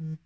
うん。